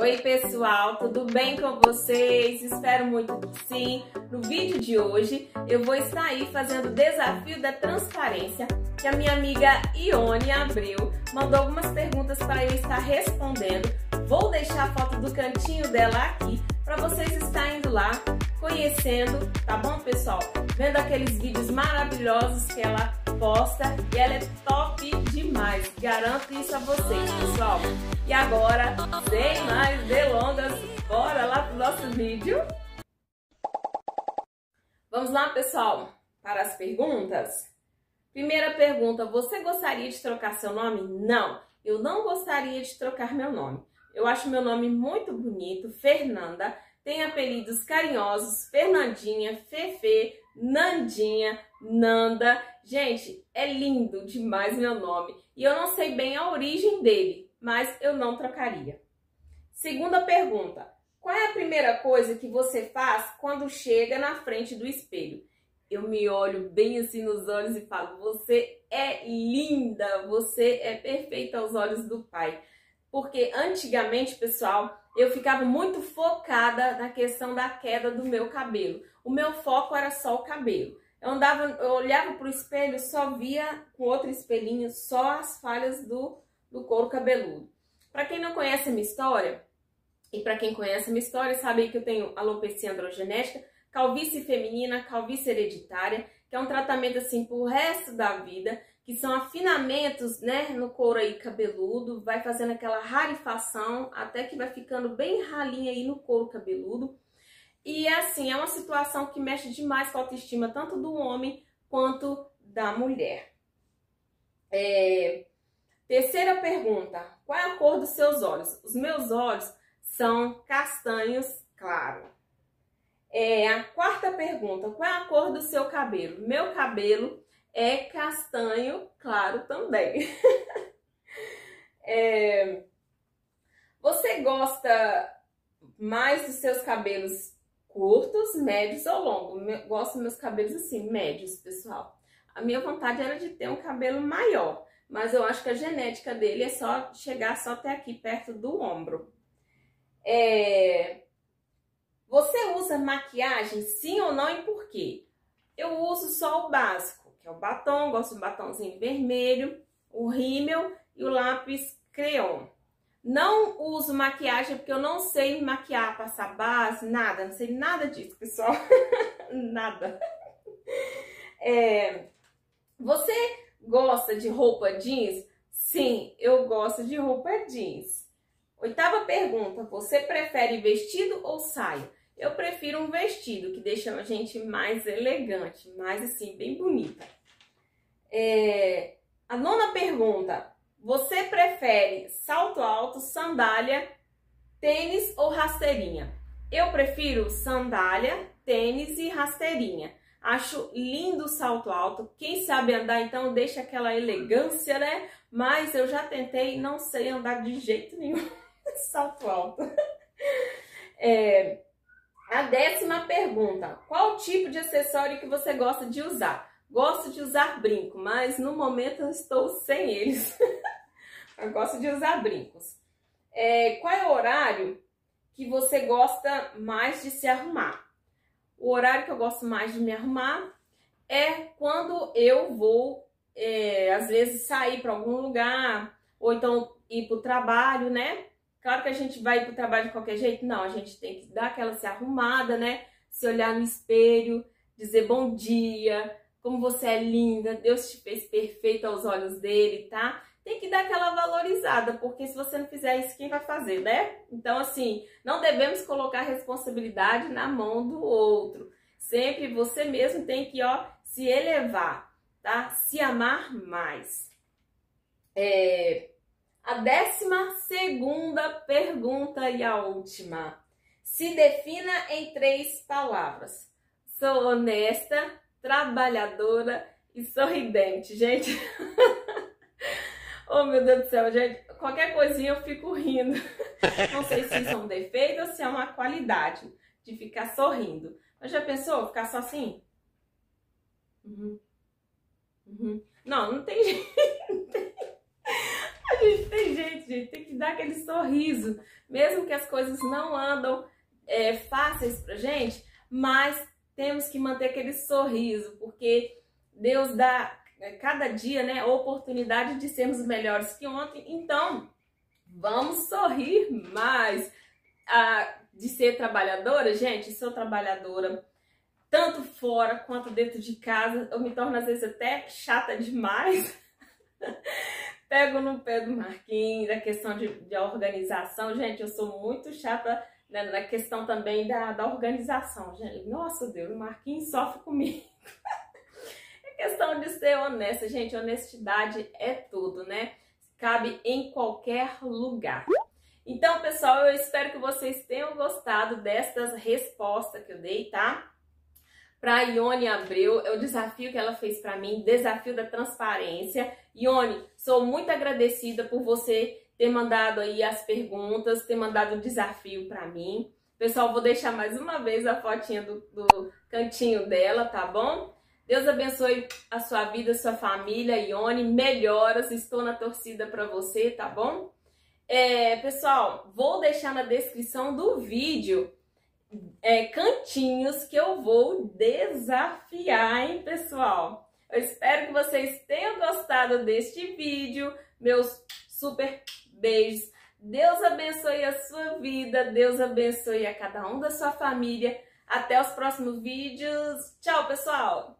Oi pessoal, tudo bem com vocês? Espero muito que sim. No vídeo de hoje eu vou estar aí fazendo o desafio da transparência que a minha amiga Ione Abreu mandou algumas perguntas para eu estar respondendo. Vou deixar a foto do cantinho dela aqui para vocês estarem indo lá conhecendo, tá bom pessoal? Vendo aqueles vídeos maravilhosos que ela posta e ela é top demais, garanto isso a vocês pessoal. E agora, sem mais delongas, bora lá pro nosso vídeo? Vamos lá pessoal, para as perguntas? Primeira pergunta, você gostaria de trocar seu nome? Não, eu não gostaria de trocar meu nome. Eu acho meu nome muito bonito, Fernanda, tem apelidos carinhosos, Fernandinha, Fefe, Nandinha, Nanda. Gente, é lindo demais meu nome. E eu não sei bem a origem dele, mas eu não trocaria. Segunda pergunta. Qual é a primeira coisa que você faz quando chega na frente do espelho? Eu me olho bem assim nos olhos e falo: Você é linda, você é perfeita aos olhos do Pai. Porque antigamente, pessoal, eu ficava muito focada na questão da queda do meu cabelo. O meu foco era só o cabelo. Eu andava, eu olhava para o espelho, só via com outro espelhinho só as falhas do, do couro cabeludo. Para quem não conhece a minha história, e para quem conhece a minha história, sabe que eu tenho alopecia androgenética, calvície feminina, calvície hereditária, que é um tratamento assim pro resto da vida que são afinamentos, né, no couro aí cabeludo, vai fazendo aquela rarefação até que vai ficando bem ralinha aí no couro cabeludo. E assim, é uma situação que mexe demais com a autoestima tanto do homem quanto da mulher. É... Terceira pergunta: qual é a cor dos seus olhos? Os meus olhos são castanhos claro. É, a quarta pergunta: qual é a cor do seu cabelo? Meu cabelo é castanho claro também. é, você gosta mais dos seus cabelos curtos, médios ou longos? Gosto dos meus cabelos assim, médios, pessoal. A minha vontade era de ter um cabelo maior, mas eu acho que a genética dele é só chegar só até aqui, perto do ombro. É... Você usa maquiagem, sim ou não, e por quê? Eu uso só o básico é o batom, gosto de batomzinho vermelho, o rímel e o lápis crayon. Não uso maquiagem porque eu não sei maquiar, passar base, nada, não sei nada disso, pessoal. nada. É, você gosta de roupa jeans? Sim, eu gosto de roupa jeans. Oitava pergunta: você prefere vestido ou saia? Eu prefiro um vestido que deixa a gente mais elegante, mais assim, bem bonita. É, a nona pergunta: você prefere salto alto, sandália, tênis ou rasteirinha? Eu prefiro sandália, tênis e rasteirinha. Acho lindo o salto alto. Quem sabe andar então deixa aquela elegância, né? Mas eu já tentei não sei andar de jeito nenhum salto alto. É, a décima pergunta: qual tipo de acessório que você gosta de usar? Gosto de usar brinco, mas no momento eu estou sem eles. eu gosto de usar brincos. É, qual é o horário que você gosta mais de se arrumar? O horário que eu gosto mais de me arrumar é quando eu vou, é, às vezes, sair para algum lugar, ou então ir para o trabalho, né? Claro que a gente vai para o trabalho de qualquer jeito, não, a gente tem que dar aquela se arrumada, né? Se olhar no espelho, dizer bom dia, como você é linda, Deus te fez perfeito aos olhos dele, tá? Tem que dar aquela valorizada, porque se você não fizer isso, quem vai fazer, né? Então, assim, não devemos colocar responsabilidade na mão do outro. Sempre você mesmo tem que, ó, se elevar, tá? Se amar mais. É... A décima segunda pergunta e a última. Se defina em três palavras. Sou honesta, trabalhadora e sorridente, gente. oh, meu Deus do céu, gente. Qualquer coisinha eu fico rindo. Não sei se isso é um defeito ou se é uma qualidade de ficar sorrindo. Mas já pensou ficar só assim? Uhum. Uhum. Não, não tem jeito. A gente tem jeito, gente, tem que dar aquele sorriso, mesmo que as coisas não andam é, fáceis pra gente, mas temos que manter aquele sorriso, porque Deus dá é, cada dia, né, a oportunidade de sermos melhores que ontem. Então, vamos sorrir mais. Ah, de ser trabalhadora, gente, sou trabalhadora tanto fora quanto dentro de casa. Eu me torno às vezes até chata demais. Pego no pé do Marquinhos, da questão de, de organização. Gente, eu sou muito chata né, na questão também da, da organização. Gente, nossa Deus, o Marquinhos sofre comigo. é questão de ser honesta, gente. Honestidade é tudo, né? Cabe em qualquer lugar. Então, pessoal, eu espero que vocês tenham gostado destas respostas que eu dei, tá? Para Ione Abreu, é o desafio que ela fez para mim, desafio da transparência. Ione, sou muito agradecida por você ter mandado aí as perguntas, ter mandado o desafio para mim. Pessoal, vou deixar mais uma vez a fotinha do, do cantinho dela, tá bom? Deus abençoe a sua vida, sua família, Ione. Melhoras, estou na torcida para você, tá bom? É, pessoal, vou deixar na descrição do vídeo é, cantinhos que eu vou desafiar, hein, pessoal? Eu espero que vocês tenham gostado deste vídeo. Meus super beijos. Deus abençoe a sua vida. Deus abençoe a cada um da sua família. Até os próximos vídeos. Tchau, pessoal!